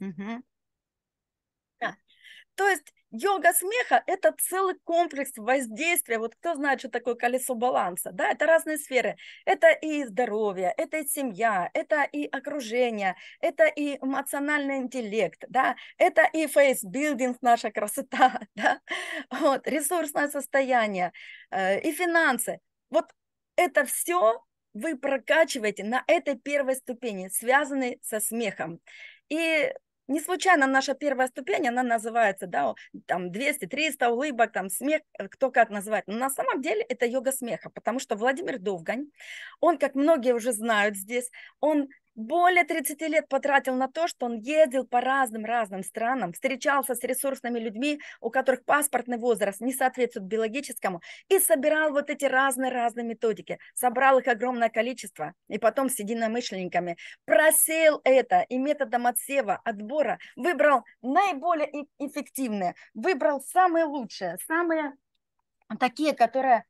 Угу. Да. То есть йога смеха – это целый комплекс воздействия. Вот кто знает, что такое колесо баланса, да, это разные сферы. Это и здоровье, это и семья, это и окружение, это и эмоциональный интеллект, да, это и фейсбилдинг, наша красота, да, вот, ресурсное состояние, э, и финансы. Вот это все вы прокачиваете на этой первой ступени, связанной со смехом. И не случайно наша первая ступень, она называется, да, там 200-300 улыбок, там смех, э, кто как называет. Но на самом деле это йога смеха, потому что Владимир Довгань, он, как многие уже знают здесь, он более 30 лет потратил на то, что он ездил по разным-разным странам, встречался с ресурсными людьми, у которых паспортный возраст не соответствует биологическому, и собирал вот эти разные-разные методики, собрал их огромное количество, и потом с единомышленниками. Просеял это и методом отсева, отбора выбрал наиболее эффективные, выбрал самые лучшие, самые такие, которые,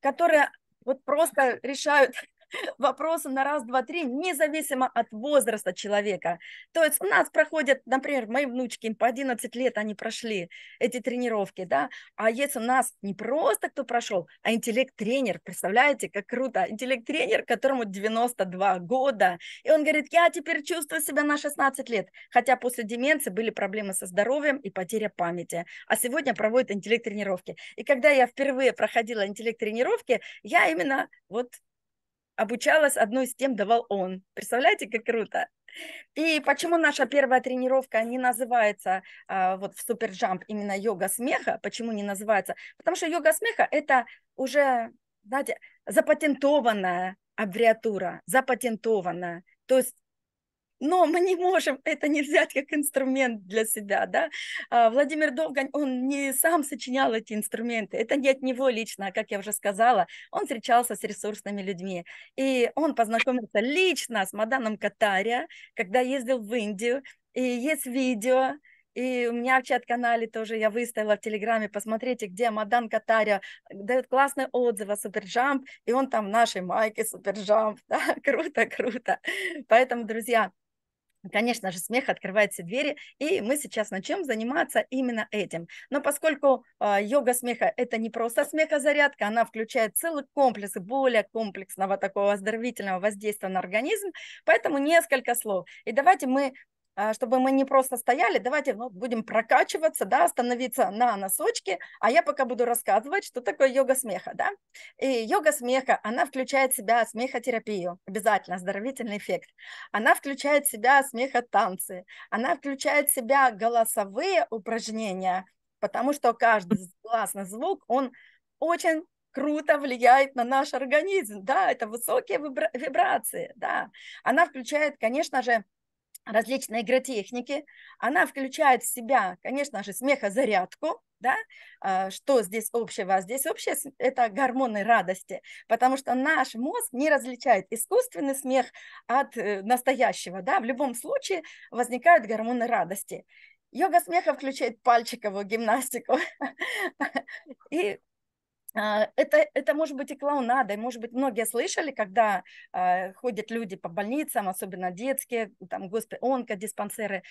которые вот просто решают вопросы на раз, два, три, независимо от возраста человека. То есть у нас проходят, например, мои внучки, им по 11 лет они прошли эти тренировки, да, а если у нас не просто кто прошел, а интеллект-тренер, представляете, как круто, интеллект-тренер, которому 92 года, и он говорит, я теперь чувствую себя на 16 лет, хотя после деменции были проблемы со здоровьем и потеря памяти, а сегодня проводит интеллект-тренировки. И когда я впервые проходила интеллект-тренировки, я именно вот обучалась одной из тем, давал он. Представляете, как круто? И почему наша первая тренировка не называется а, вот в суперджамп именно йога смеха? Почему не называется? Потому что йога смеха это уже, знаете, запатентованная аббревиатура, запатентованная. То есть но мы не можем это не взять как инструмент для себя, да. А, Владимир Довгань, он не сам сочинял эти инструменты, это не от него лично, а, как я уже сказала, он встречался с ресурсными людьми, и он познакомился лично с Маданом Катария, когда ездил в Индию, и есть видео, и у меня в чат-канале тоже я выставила в Телеграме, посмотрите, где Мадан Катария дает классные отзывы о Суперджамп, и он там в нашей майке Суперджамп, да, круто, круто. Поэтому, друзья, Конечно же, смех открывает все двери, и мы сейчас начнем заниматься именно этим. Но поскольку э, йога смеха – это не просто смехозарядка, она включает целый комплекс более комплексного такого оздоровительного воздействия на организм, поэтому несколько слов. И давайте мы чтобы мы не просто стояли, давайте ну, будем прокачиваться, да, становиться на носочки, а я пока буду рассказывать, что такое йога смеха, да. И йога смеха, она включает в себя смехотерапию, обязательно, оздоровительный эффект. Она включает в себя смехотанцы, она включает в себя голосовые упражнения, потому что каждый гласный звук, он очень круто влияет на наш организм, да, это высокие вибрации, да. Она включает, конечно же, различные игротехники. Она включает в себя, конечно же, смехозарядку, да, а, что здесь общего? Здесь общее – это гормоны радости, потому что наш мозг не различает искусственный смех от э, настоящего, да, в любом случае возникают гормоны радости. Йога смеха включает пальчиковую гимнастику. И это, это может быть и клоунада, и, может быть, многие слышали, когда э, ходят люди по больницам, особенно детские, там, госпи, онкодиспансеры,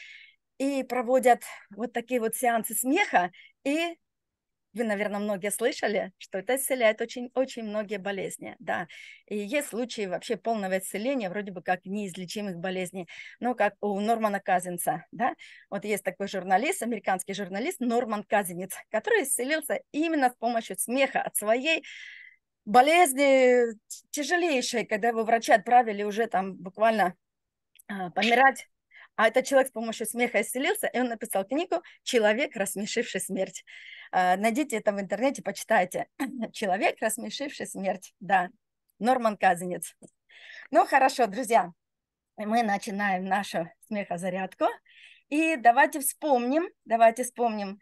и проводят вот такие вот сеансы смеха, и вы, наверное, многие слышали, что это исцеляет очень-очень многие болезни, да. И есть случаи вообще полного исцеления, вроде бы как неизлечимых болезней, но как у Нормана Казинца, да. Вот есть такой журналист, американский журналист Норман Казинец, который исцелился именно с помощью смеха от своей болезни тяжелейшей, когда его врачи отправили уже там буквально а, помирать а этот человек с помощью смеха исцелился, и он написал книгу «Человек, рассмешивший смерть». А, найдите это в интернете, почитайте. «Человек, рассмешивший смерть», да, Норман Казинец. Ну, хорошо, друзья, мы начинаем нашу смехозарядку. И давайте вспомним, давайте вспомним,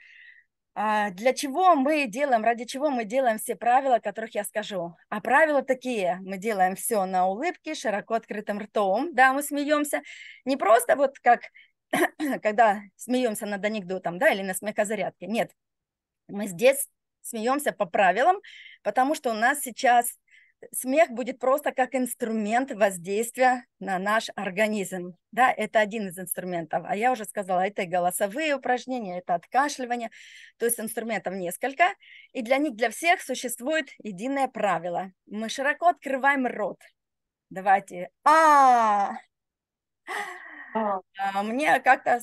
для чего мы делаем, ради чего мы делаем все правила, о которых я скажу. А правила такие, мы делаем все на улыбке, широко открытым ртом, да, мы смеемся, не просто вот как, когда смеемся над анекдотом, да, или на смехозарядке, нет, мы здесь смеемся по правилам, потому что у нас сейчас смех будет просто как инструмент воздействия на наш организм. Да, это один из инструментов. А я уже сказала, это и голосовые упражнения, это откашливание. То есть инструментов несколько. И для них, для всех существует единое правило. Мы широко открываем рот. Давайте. А, а, а мне как-то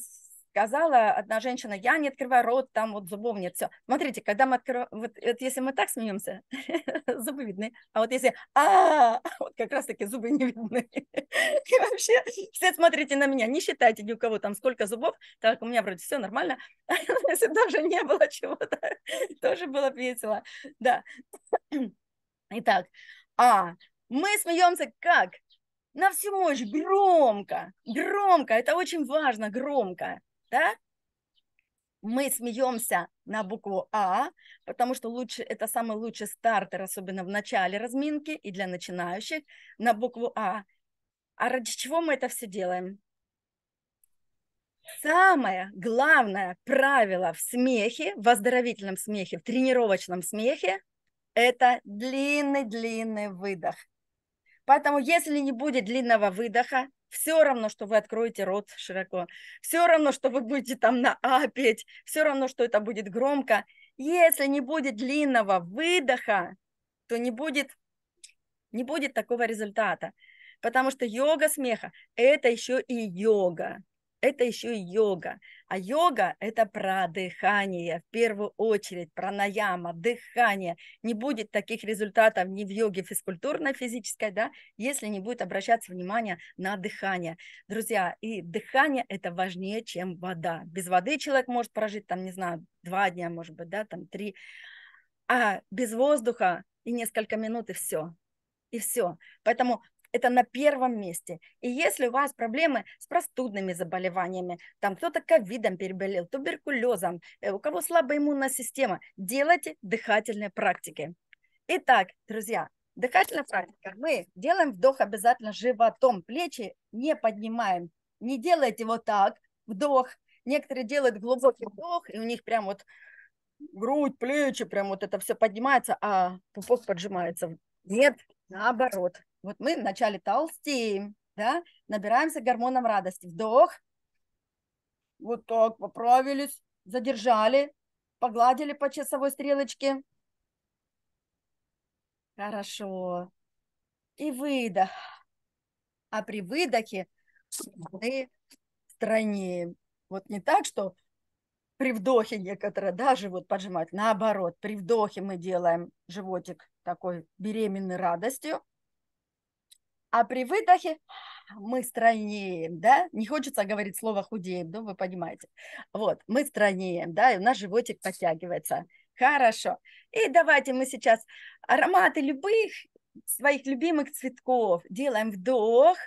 сказала одна женщина, я не открываю рот, там вот зубов нет, все. Смотрите, когда мы открываем, вот, вот если мы так смеемся, зубы видны, а вот если а, вот как раз таки зубы не видны. И вообще все смотрите на меня, не считайте ни у кого там сколько зубов, так у меня вроде все нормально, если даже не было чего-то, тоже было весело, да. Итак, а, мы смеемся как? На всю мощь, громко, громко, это очень важно, громко да? Мы смеемся на букву А, потому что лучше, это самый лучший стартер, особенно в начале разминки и для начинающих, на букву А. А ради чего мы это все делаем? Самое главное правило в смехе, в оздоровительном смехе, в тренировочном смехе, это длинный-длинный выдох. Поэтому если не будет длинного выдоха, все равно, что вы откроете рот широко, все равно, что вы будете там на А петь, все равно, что это будет громко. Если не будет длинного выдоха, то не будет, не будет такого результата. Потому что йога смеха – это еще и йога это еще и йога. А йога – это про дыхание, в первую очередь, про наяма, дыхание. Не будет таких результатов ни в йоге физкультурной, физической, да, если не будет обращаться внимание на дыхание. Друзья, и дыхание – это важнее, чем вода. Без воды человек может прожить, там, не знаю, два дня, может быть, да, там, три. А без воздуха и несколько минут, и все. И все. Поэтому это на первом месте. И если у вас проблемы с простудными заболеваниями, там кто-то ковидом переболел, туберкулезом, э, у кого слабая иммунная система, делайте дыхательные практики. Итак, друзья, дыхательная практика. Мы делаем вдох обязательно животом, плечи не поднимаем. Не делайте вот так, вдох. Некоторые делают глубокий вдох, и у них прям вот грудь, плечи, прям вот это все поднимается, а пупок поджимается. Нет, наоборот. Вот мы вначале толстеем, да, набираемся гормоном радости. Вдох. Вот так, поправились, задержали, погладили по часовой стрелочке. Хорошо. И выдох. А при выдохе мы стройнеем. Вот не так, что при вдохе некоторые, да, живот поджимают. Наоборот, при вдохе мы делаем животик такой беременной радостью а при выдохе мы стройнеем, да, не хочется говорить слово худеем, ну, вы понимаете. Вот, мы стройнеем, да, и у нас животик подтягивается. Хорошо. И давайте мы сейчас ароматы любых своих любимых цветков. Делаем вдох.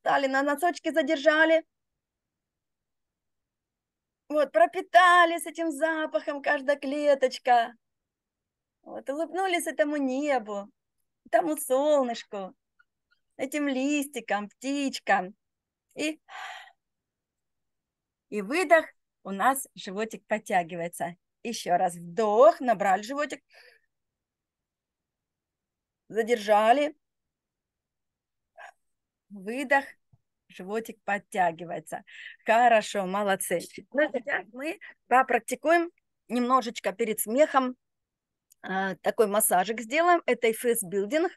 Стали на носочки, задержали. Вот, пропитались этим запахом каждая клеточка. Вот, улыбнулись этому небу тому солнышку, этим листикам, птичкам. И, и выдох, у нас животик подтягивается. Еще раз вдох, набрали животик, задержали, выдох, животик подтягивается. Хорошо, молодцы. Ну, сейчас мы попрактикуем немножечко перед смехом такой массажик сделаем. Это и фейсбилдинг.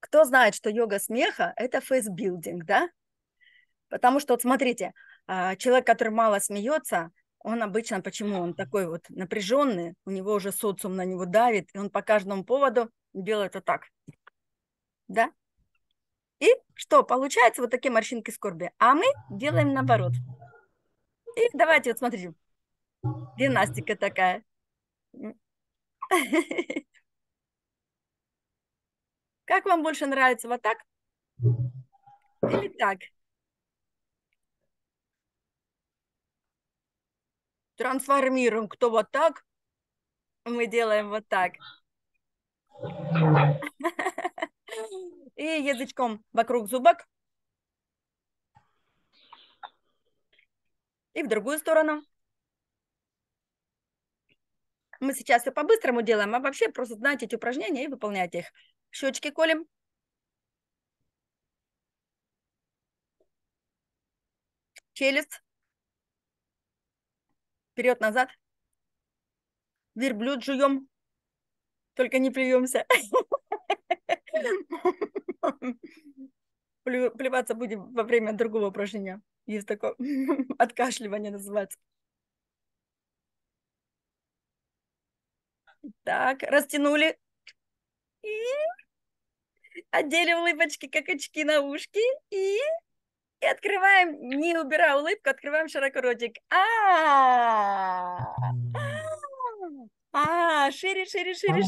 Кто знает, что йога смеха – это фейсбилдинг, да? Потому что, вот смотрите, а, человек, который мало смеется, он обычно, почему он такой вот напряженный, у него уже социум на него давит, и он по каждому поводу делает вот так, да? И что, получается вот такие морщинки скорби. А мы делаем наоборот. И давайте, вот смотрите, гимнастика такая. Как вам больше нравится, вот так или так? Трансформируем, кто вот так, мы делаем вот так. И язычком вокруг зубок. И в другую сторону. Мы сейчас все по-быстрому делаем, а вообще просто знаете эти упражнения и выполняйте их. Щечки колем. Челюсть. Вперед-назад. Верблюд жуем. Только не плюемся. Плеваться будем во время другого упражнения. Есть такое откашливание называется. Так, растянули. И одели улыбочки, как очки на ушки. И, и открываем, не убирая улыбку, открываем широко ротик. А, а, шире, шире, шире,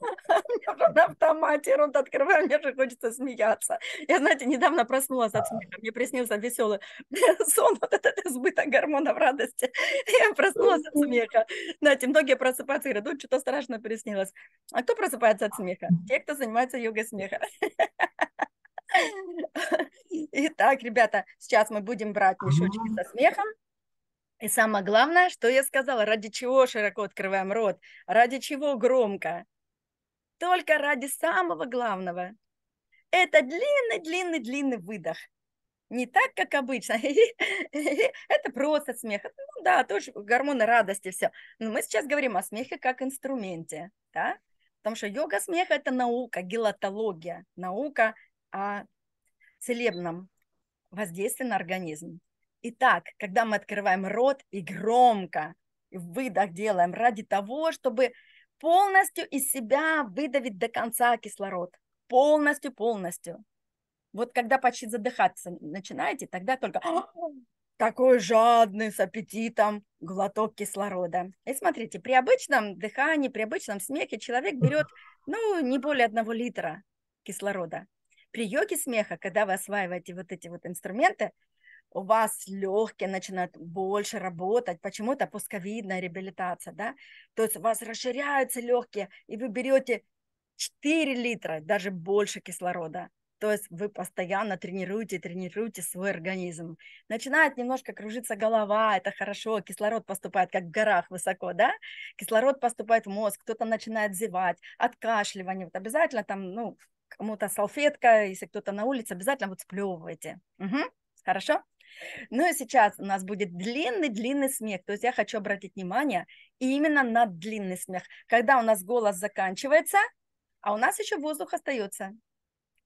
на автомате рот открываю, мне же хочется смеяться. Я, знаете, недавно проснулась от смеха, мне приснился веселый сон, вот этот избыток гормонов радости. Я проснулась от смеха. Знаете, многие просыпаются и говорят, что-то страшно приснилось. А кто просыпается от смеха? Те, кто занимается йогой смеха. Итак, ребята, сейчас мы будем брать мешочки со смехом. И самое главное, что я сказала, ради чего широко открываем рот, ради чего громко только ради самого главного. Это длинный-длинный-длинный выдох. Не так, как обычно. Это просто смех. Ну да, тоже гормоны радости, все. Но мы сейчас говорим о смехе как инструменте. Да? Потому что йога смеха – это наука, гелатология, наука о целебном воздействии на организм. Итак, когда мы открываем рот и громко выдох делаем ради того, чтобы полностью из себя выдавить до конца кислород. Полностью, полностью. Вот когда почти задыхаться начинаете, тогда только такой жадный, с аппетитом, глоток кислорода. И смотрите, при обычном дыхании, при обычном смехе человек берет, ну, не более одного литра кислорода. При йоге смеха, когда вы осваиваете вот эти вот инструменты, у вас легкие начинают больше работать, почему-то пусковидная реабилитация, да, то есть у вас расширяются легкие, и вы берете 4 литра, даже больше кислорода, то есть вы постоянно тренируете, тренируете свой организм. Начинает немножко кружиться голова, это хорошо, кислород поступает как в горах высоко, да? Кислород поступает в мозг, кто-то начинает зевать, откашливание, вот обязательно там, ну, кому-то салфетка, если кто-то на улице, обязательно вот сплевывайте. Угу. Хорошо? Ну и сейчас у нас будет длинный-длинный смех. То есть я хочу обратить внимание именно на длинный смех. Когда у нас голос заканчивается, а у нас еще воздух остается.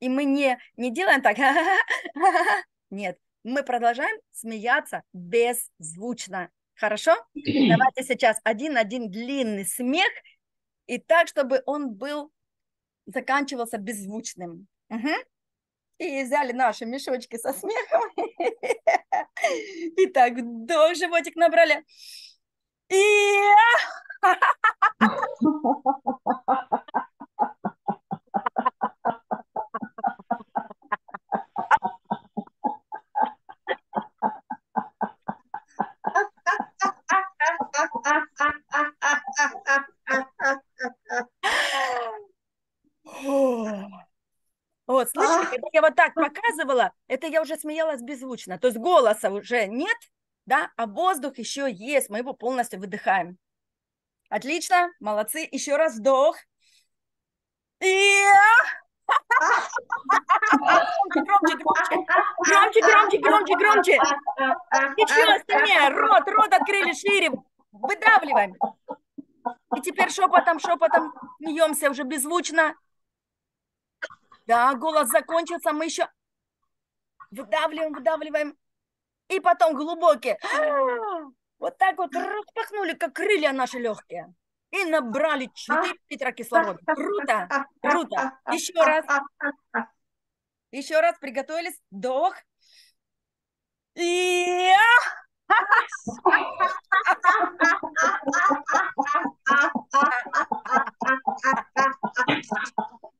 И мы не, не делаем так. Нет, мы продолжаем смеяться беззвучно. Хорошо? Давайте сейчас один-один длинный смех. И так, чтобы он был, заканчивался беззвучным. Угу. И взяли наши мешочки со смехом. И так вдох, животик набрали. И... Вот, слышите, а. когда я вот так показывала, это я уже смеялась беззвучно. То есть голоса уже нет, да, а воздух еще есть, мы его полностью выдыхаем. Отлично, молодцы. Еще раз вдох. И... Громче, громче, громче, громче, громче, громче. Еще остальные, рот, рот открыли шире, выдавливаем. И теперь шепотом, шепотом смеемся уже беззвучно. Да, голос закончился, мы еще выдавливаем, выдавливаем. И потом глубокие. Вот так вот распахнули, как крылья наши легкие. И набрали 4 литра кислорода. Круто, круто. Еще раз. Еще раз приготовились. Вдох. И...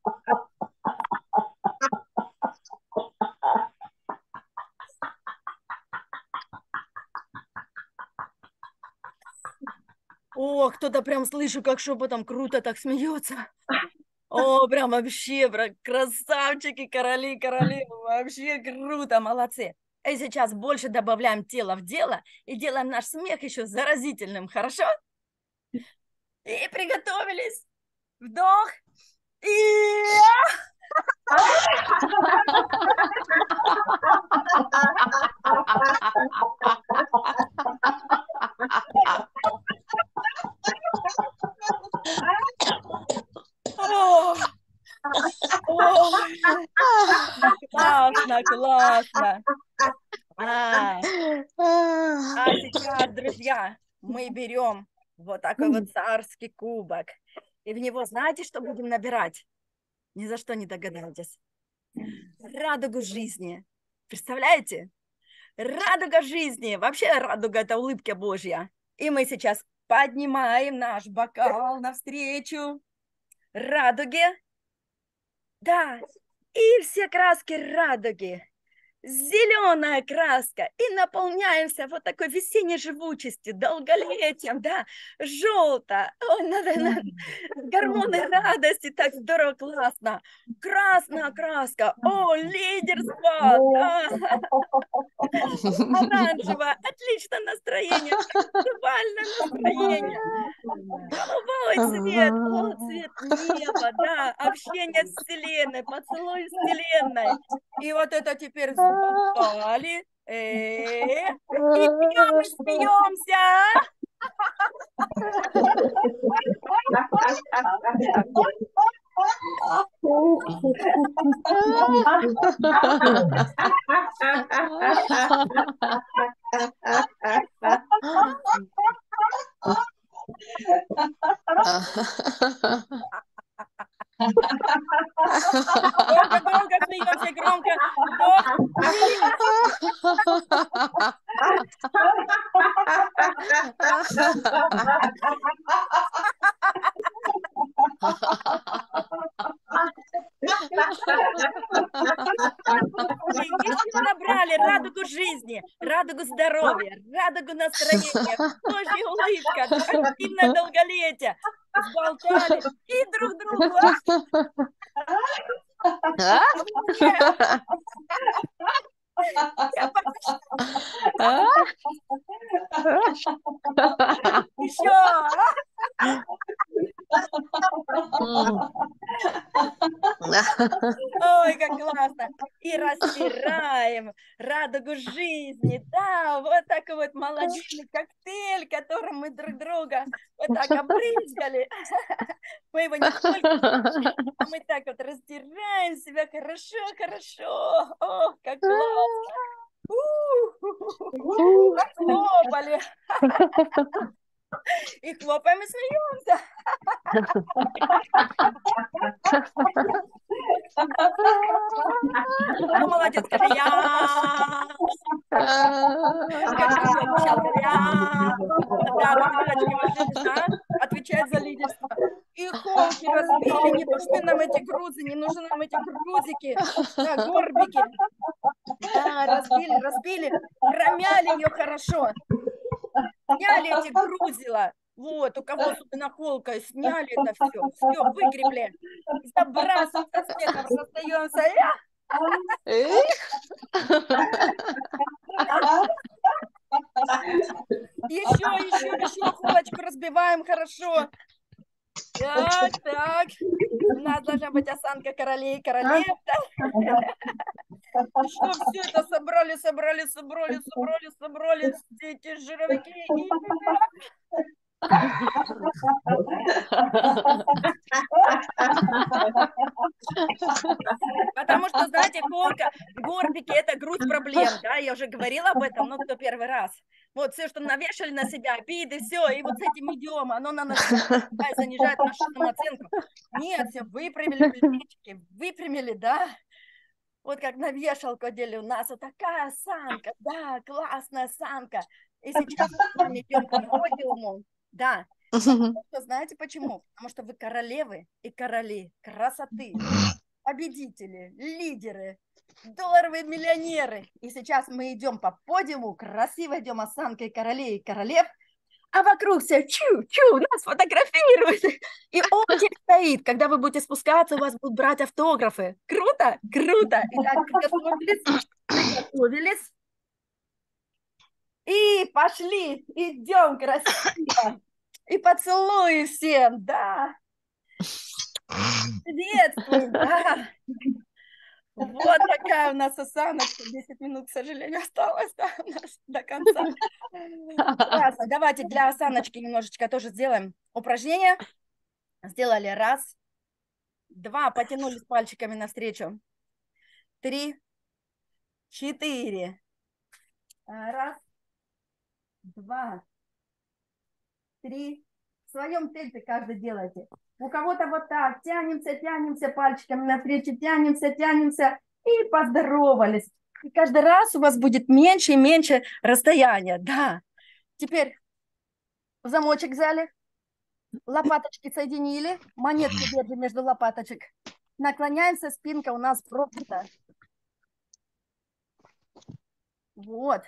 О, кто-то прям слышу, как шепотом круто так смеется. О, прям вообще, прям красавчики, короли, королевы, вообще круто, молодцы. И сейчас больше добавляем тело в дело и делаем наш смех еще заразительным, хорошо? И приготовились. Вдох. И... Классно, классно. А, а сейчас, друзья, мы берем вот такой вот царский кубок. И в него знаете, что будем набирать? Ни за что не догадаетесь. Радугу жизни. Представляете? Радуга жизни. Вообще радуга – это улыбка Божья. И мы сейчас поднимаем наш бокал навстречу радуге. Да, и все краски радуги зеленая краска, и наполняемся вот такой весенней живучестью, долголетием, да, желто, ой, надо, надо, гормоны радости, так здорово, классно, красная краска, о, лидерство, да. оранжевое, отличное настроение, сексуальное настроение, голубой цвет, о, цвет неба, да, общение с вселенной, поцелуй с вселенной, и вот это теперь Али. Э, и пьем, смеемся. Громко смеемся, громко. Если набрали радугу жизни, радугу здоровья, радугу настроения, Божья улыбка, активное долголетие, сболтали и друг другу. Еще. Ой, как классно. И растираем радугу жизни. Да, вот такой вот молодильный коктейль, которым мы друг друга так обрызгали. Мы его не только... Мы так вот растираем себя хорошо, хорошо. Ох, как классно. Хлопали. И хлопаем и смеемся. Ну, молодец, скажи я. Отвечает за лидерство. И холки разбили, не нужны нам эти грузы, не нужны нам эти грузики, да, горбики. Да, разбили, разбили, ромяли ее хорошо. Сняли эти грузила. Вот, у кого особенно холка, сняли это все, все, выгребли. Забрасываем со смехом, остаемся. Еще, еще, еще холочку разбиваем хорошо. Так, так. У нас должна быть осанка королей королев. Что все это собрали, собрали, собрали, собрали, собрали, эти жировики. Потому что, знаете, горка, горбики – это грудь проблем, да, я уже говорила об этом, но кто первый раз. Вот все, что навешали на себя, обиды, все, и вот с этим идем, оно на нас занижает нашу самооценку. Нет, все, выпрямили плечики, выпрямили, да, вот как на вешалку одели, у нас вот такая осанка, да, классная осанка. И сейчас мы идем по подиуму, да. Что, знаете почему? Потому что вы королевы и короли красоты, победители, лидеры, долларовые миллионеры. И сейчас мы идем по подиуму, красиво идем осанкой королей и королев, а вокруг все чу-чу, нас фотографируют. И очередь стоит. Когда вы будете спускаться, у вас будут брать автографы. Круто? Круто. Итак, приготовились? Приготовились? И пошли, идем красиво. И поцелуй всем, да. Приветствуем, да. Вот такая у нас осаночка. 10 минут, к сожалению, осталось да, до конца. Классно. Давайте для осаночки немножечко тоже сделаем упражнение. Сделали раз, два, потянулись пальчиками навстречу. Три, четыре. Раз, два, три. В своем темпе каждый делайте. У кого-то вот так, тянемся, тянемся пальчиками навстречу, тянемся, тянемся и поздоровались. И каждый раз у вас будет меньше и меньше расстояния, да. Теперь замочек взяли, лопаточки соединили, монетку держим между лопаточек. Наклоняемся, спинка у нас прогнута. Вот.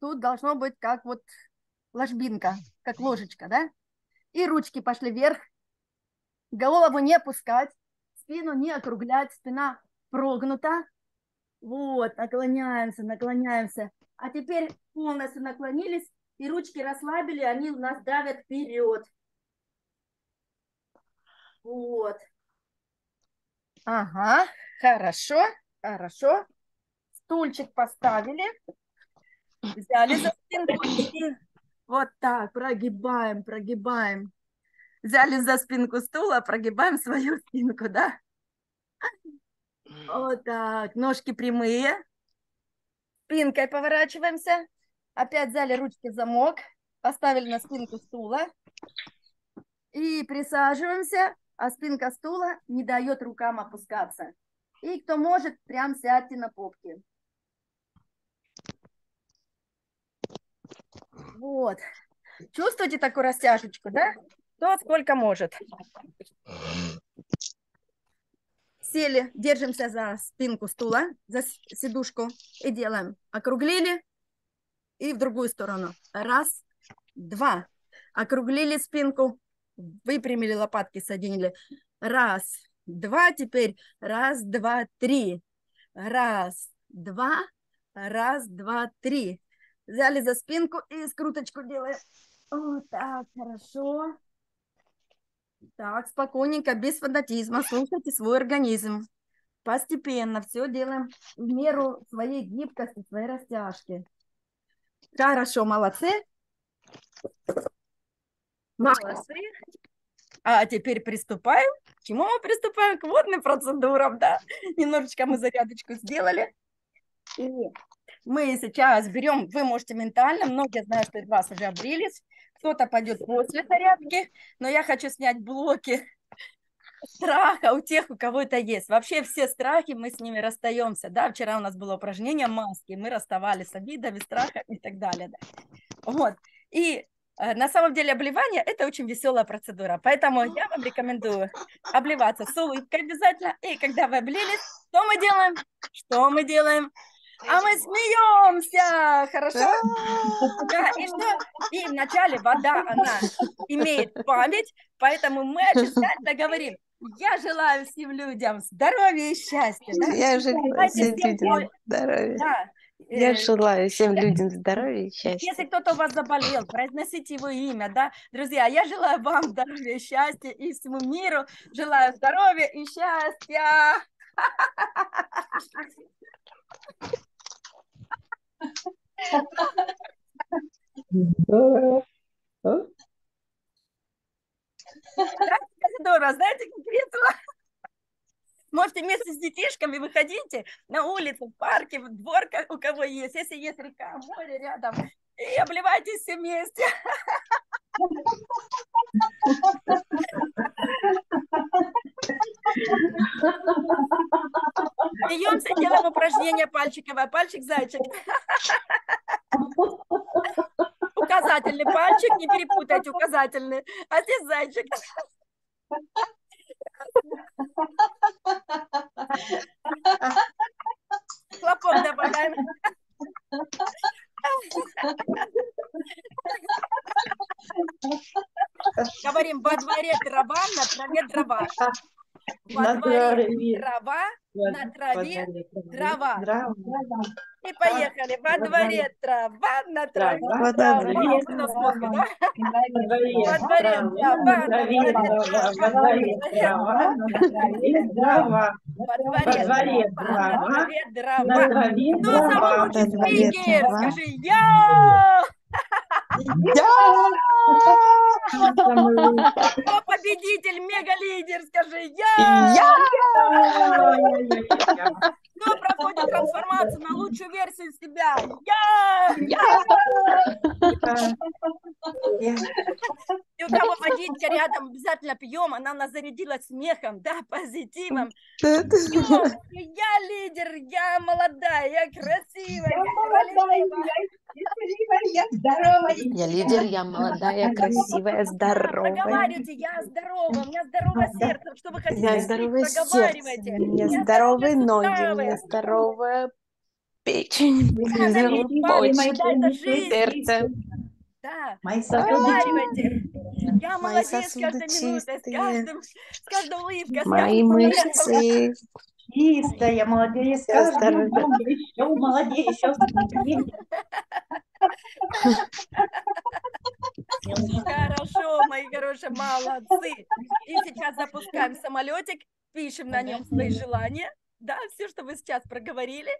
Тут должно быть как вот ложбинка, как ложечка, да? И ручки пошли вверх. Голову не опускать, спину не округлять, спина прогнута. Вот, наклоняемся, наклоняемся. А теперь полностью наклонились, и ручки расслабили, они у нас давят вперед. Вот. Ага, хорошо, хорошо. Стульчик поставили. Взяли за спинку вот так прогибаем, прогибаем. Взяли за спинку стула, прогибаем свою спинку, да? Вот так, ножки прямые. Спинкой поворачиваемся. Опять взяли ручки в замок, поставили на спинку стула. И присаживаемся, а спинка стула не дает рукам опускаться. И кто может, прям сядьте на попки. Вот. Чувствуете такую растяжечку, да? Кто сколько может. Сели, держимся за спинку стула, за сидушку и делаем. Округлили и в другую сторону. Раз, два. Округлили спинку, выпрямили лопатки, соединили. Раз, два, теперь раз, два, три. Раз, два, раз, два, три. Взяли за спинку и скруточку делаем. Вот так, хорошо. Так, спокойненько, без фанатизма, слушайте свой организм. Постепенно все делаем в меру своей гибкости, своей растяжки. Хорошо, молодцы. Молодцы. А теперь приступаем. К чему мы приступаем? К водным процедурам, да. Немножечко мы зарядочку сделали. И мы сейчас берем, вы можете ментально, многие знают, что из вас уже обрились, кто-то пойдет после зарядки, но я хочу снять блоки страха у тех, у кого это есть. Вообще все страхи, мы с ними расстаемся, да, вчера у нас было упражнение маски, мы расставались с обидами, страхами и так далее, да. Вот, и э, на самом деле обливание – это очень веселая процедура, поэтому я вам рекомендую обливаться с улыбкой обязательно. И когда вы облились, что мы делаем? Что мы делаем? А мы смеемся, хорошо? Да, и что? И вначале вода, она имеет память, поэтому мы обязательно говорим, я желаю всем людям здоровья и счастья. Да? Я желаю всем людям здоровья. Да. Я э, желаю всем людям здоровья и счастья. Если кто-то у вас заболел, произносите его имя, да. Друзья, я желаю вам здоровья и счастья и всему миру. Желаю здоровья и счастья. Здорово. Здорово, знаете, как весело. Можете вместе с детишками выходите на улицу, в парке, в двор, у кого есть, если есть река, море рядом, и обливайтесь все вместе. Смеемся, делаем упражнение пальчиковое. Пальчик, зайчик. Указательный пальчик, не перепутайте указательный. А здесь зайчик. Хлопок добавляем. Говорим, во дворе дрова, на траве дрова. Во дворе дрова, на траве трава. И поехали. Во дворе трава, на траве трава. да? Во дворе трава, на траве трава. Во дворе трава, на траве дрова. Кто спикер? трава. Скажи я! Кто победитель, мега-лидер? Скажи я! Кто проходит трансформацию на лучшую версию себя? Я! И у кого водичка рядом, обязательно пьем, она нас зарядила смехом, да, позитивом. Пьем. Я лидер, я молодая, я красивая, я красивая. Я лидер, я молодая, красивая, здоровая. Проговаривайте, я здорова, у меня здоровое сердце. Что вы хотите? говорить? здоровое сердце, у меня Я здоровые ноги, у меня здоровая печень, у меня это жизнь. сердце. Да, Мои сосуды проговаривайте. Я Мои молодец с сосуды каждой минутой, с, каждым, с каждой улыбкой, с Мои каждым мышцы. чистая, молодец. Днем еще молодее, еще. Хорошо, мои хорошие, молодцы. И сейчас запускаем самолетик, пишем на нем свои желания, да, все, что вы сейчас проговорили.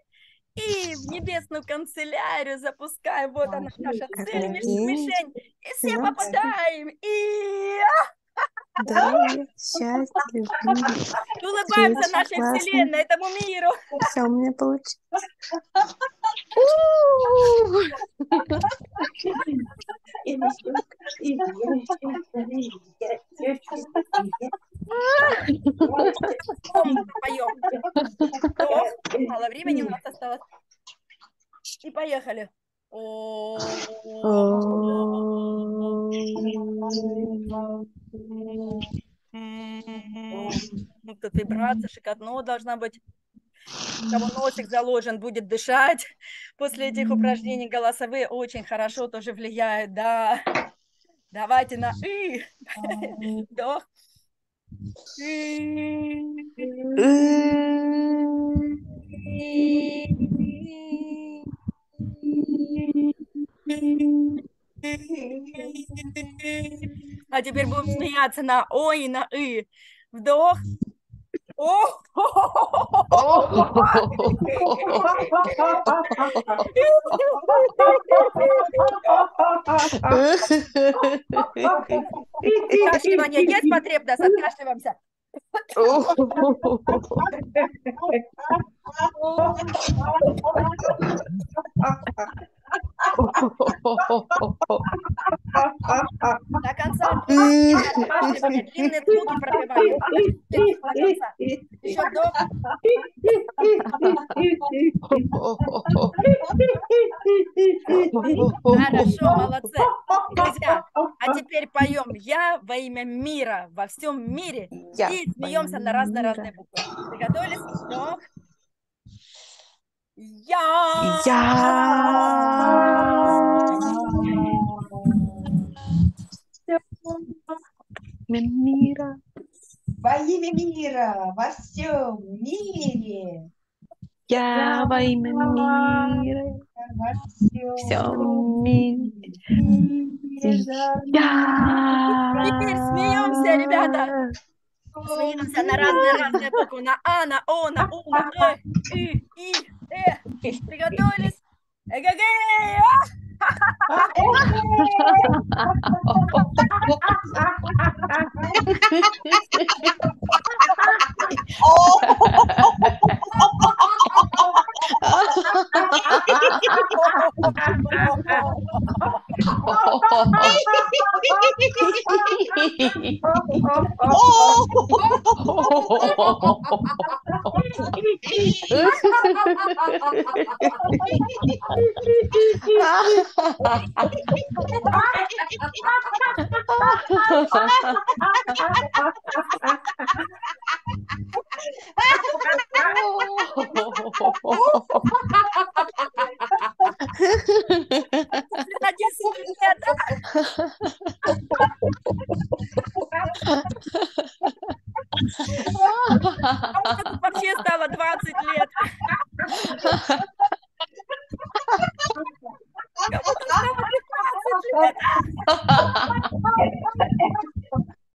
И в небесную канцелярию запускаем. Вот она, наша цель, мишень. И все попадаем. И Здоровье, счастье, любви. улыбаемся Очень нашей вселенной, этому миру. Все у меня получилось. И и и Поем. Мало времени у нас осталось. И поехали. Ну, тут вибрация, шикотно должна быть. У кого носик заложен, будет дышать. После этих упражнений голосовые очень хорошо тоже влияют, да. Давайте на и. Вдох. А теперь будем смеяться на о и на и. Вдох. О! Откашливание есть потребность? Откашливаемся. До конца. Длинные звуки пропеваем. До конца. Еще вдох. Хорошо, молодцы. Друзья, а теперь поем «Я во имя мира во всем мире» Я и смеемся на разные-разные буквы. Приготовились? Вдох. Я. Мира. Во имя мира, во всем мире, Я во имя мира. во всем мире. Я. Теперь смеемся, ребята. Смеемся на разные-разные буквы. На А, на О, на У, на Э, И, И, Э. Приготовились? Эгегей! А!